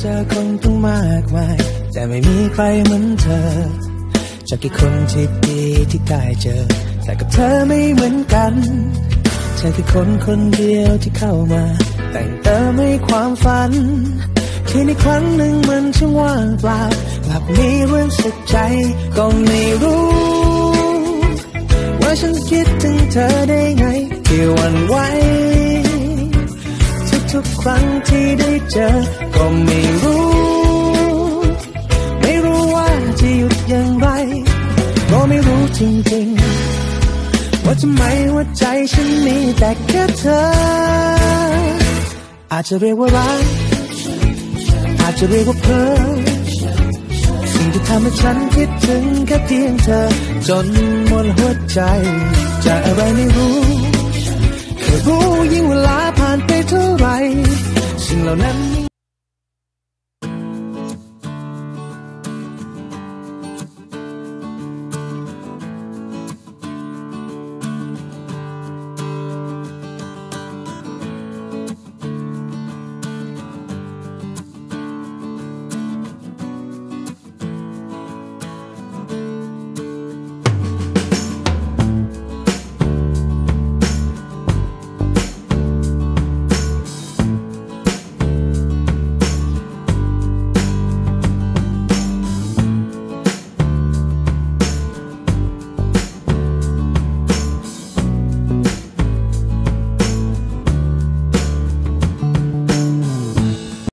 เจอคนต้องมากมาย แต่ไม่มีใครเหมือนเธอ จากกี่คนที่ดีที่ได้เจอ แต่กับเธอไม่เหมือนกัน เธอคือคนคนเดียวที่เข้ามา แต่งเติมให้ความฝัน ที่ในครั้งหนึ่งมันช่างว่างเปล่ากลับมีเรื่องสุดใจก็ไม่รู้ ว่าฉันคิดถึงเธอได้ไงที่วันไหว เจอก็ไม่รู้ ไม่รู้ว่าจะหยุดอย่างไร ก็ไม่รู้จริงๆ ว่าทำไมหัวใจฉันมีแต่แค่เธอ อาจจะเรียกว่ารักอาจจะเรียกว่าเพลินสิ่งที่ทำให้ฉันคิดถึงแค่เพียงเธอ จนหมดหัวใจจะอะไรไม่รู้แค่รู้ยิ่งเวลาผ่านไปเท่าไหรสิ่งเหล่านั้น